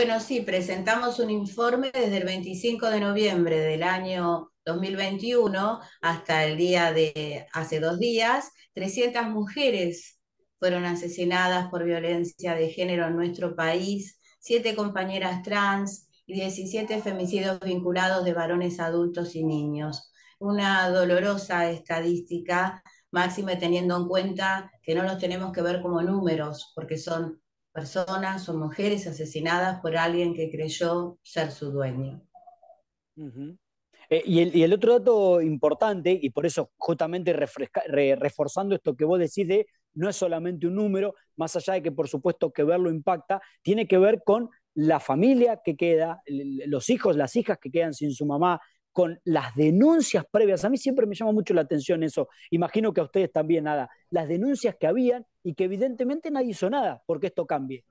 Bueno, sí, presentamos un informe desde el 25 de noviembre del año 2021 hasta el día de hace dos días. 300 mujeres fueron asesinadas por violencia de género en nuestro país, siete compañeras trans y 17 femicidios vinculados de varones adultos y niños. Una dolorosa estadística, máxime teniendo en cuenta que no los tenemos que ver como números, porque son personas o mujeres asesinadas por alguien que creyó ser su dueño. Eh, y, el, otro dato importante, y por eso justamente reforzando esto que vos decís de no es solamente un número, más allá de que por supuesto que verlo impacta, tiene que ver con la familia que queda, los hijos, las hijas que quedan sin su mamá, con las denuncias previas. A mí siempre me llama mucho la atención eso. Imagino que a ustedes también nada. Las denuncias que habían y que evidentemente nadie hizo nada porque esto cambie.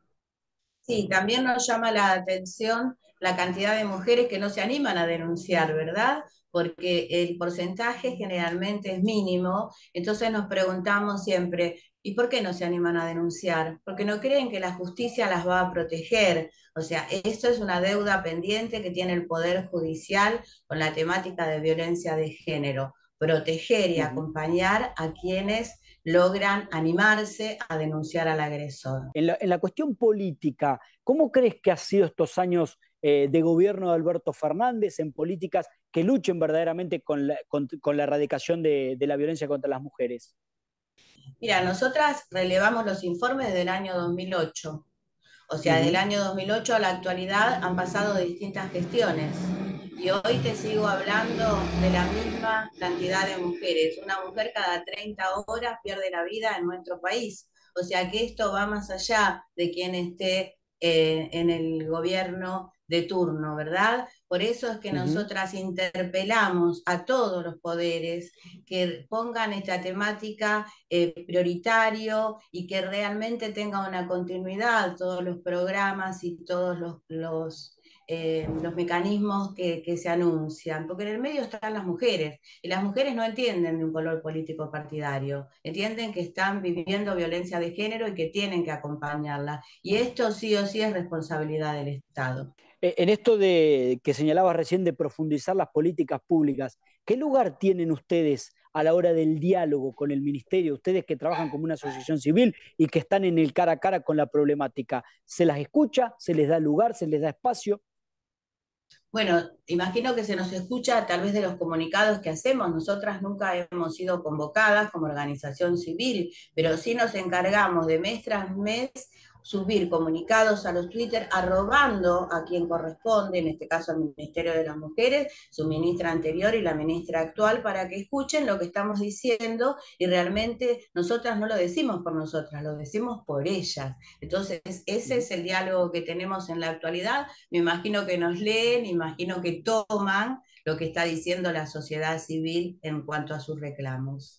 Sí, también nos llama la atención la cantidad de mujeres que no se animan a denunciar, ¿verdad? Porque el porcentaje generalmente es mínimo, entonces nos preguntamos siempre, ¿y por qué no se animan a denunciar? Porque no creen que la justicia las va a proteger. O sea, esto es una deuda pendiente que tiene el Poder Judicial con la temática de violencia de género, proteger y acompañar a quienes logran animarse a denunciar al agresor. En la, cuestión política, ¿cómo crees que ha sido estos años eh, de gobierno de Alberto Fernández en políticas que luchen verdaderamente con la, erradicación de, la violencia contra las mujeres? Mira, nosotras relevamos los informes desde el año 2008. O sea, del año 2008 a la actualidad han pasado distintas gestiones. Y hoy te sigo hablando de la misma cantidad de mujeres. Una mujer cada 30 horas pierde la vida en nuestro país. O sea que esto va más allá de quien esté eh, en el gobierno de turno, ¿verdad? Por eso es que nosotras interpelamos a todos los poderes que pongan esta temática eh, prioritario y que realmente tenga una continuidad todos los programas y todos los eh, los mecanismos que, se anuncian, porque en el medio están las mujeres, y las mujeres no entienden de un color político partidario, entienden que están viviendo violencia de género y que tienen que acompañarla. Y esto sí o sí es responsabilidad del Estado. Eh, en esto de que señalabas recién de profundizar las políticas públicas, ¿qué lugar tienen ustedes a la hora del diálogo con el ministerio? Ustedes que trabajan como una asociación civil y que están en el cara a cara con la problemática, ¿se las escucha? ¿Se les da lugar? ¿Se les da espacio? Bueno, imagino que se nos escucha tal vez de los comunicados que hacemos. Nosotras nunca hemos sido convocadas como organización civil, pero sí nos encargamos de mes tras mes subir comunicados a los Twitter arrobando a quien corresponde, en este caso al Ministerio de las Mujeres, su ministra anterior y la ministra actual, para que escuchen lo que estamos diciendo y realmente nosotras no lo decimos por nosotras, lo decimos por ellas. Entonces, ese es el diálogo que tenemos en la actualidad. Me imagino que nos leen, imagino que toman lo que está diciendo la sociedad civil en cuanto a sus reclamos.